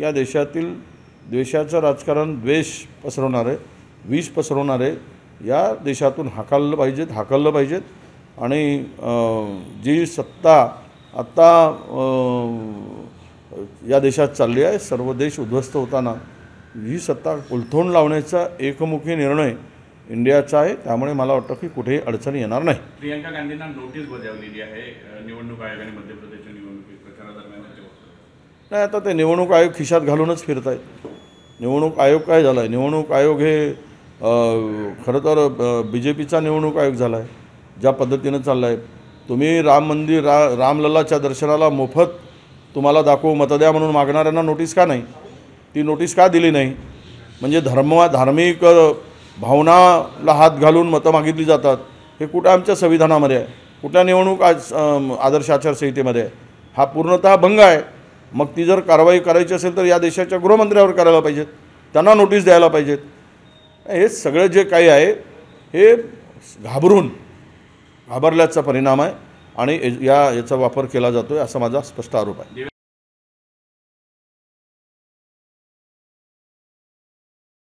या देशातील द्वेषाचं राजकारण द्वेष पसरवणारे विष पसरवणारे या देशातून हाकाललं पाहिजेत हाकललं पाहिजेत. आणि जी सत्ता आत्ता या देशात चालली आहे सर्व देश उद्ध्वस्त होताना ही सत्ता उलथून लावण्याचा एकमुखी निर्णय इंडियाचा आहे. त्यामुळे मला वाटतं की कुठेही अडचण येणार नाही. प्रियंका गांधींना नोटीस बजावलेली आहे निवडणूक आयोगाने मध्य प्रदेशच्या निवडणूक नाही आता ते निवडणूक आयोग खिशात घालूनच फिरत आहेत निवडणूक आयोग काय झाला आहे निवडणूक आयोग हे खरं तर बी जे पीचा निवडणूक आयोग झाला आहे ज्या पद्धतीनं चालला आहे तुम्ही राम मंदिर रा रामलल्लाच्या दर्शनाला मोफत तुम्हाला दाखवू मत द्या म्हणून मागणाऱ्यांना नोटीस का नाही? ती नोटीस का दिली नाही? म्हणजे धर्म धार्मिक भावनाला हात घालून मतं मागितली जातात हे कुठं आमच्या संविधानामध्ये आहे? कुठल्या निवडणूक आज आदर्श आचारसंहितेमध्ये आहे? हा पूर्णतः भंग आहे. मग ती जर कारवाई करायची असेल तर या देशाच्या गृहमंत्र्यावर करायला पाहिजेत. त्यांना नोटीस द्यायला पाहिजेत. हे सगळं जे काही आहे हे घाबरून घाबरल्याचा परिणाम आहे आणि या याचा वापर केला जातो आहे असा माझा स्पष्ट आरोप आहे.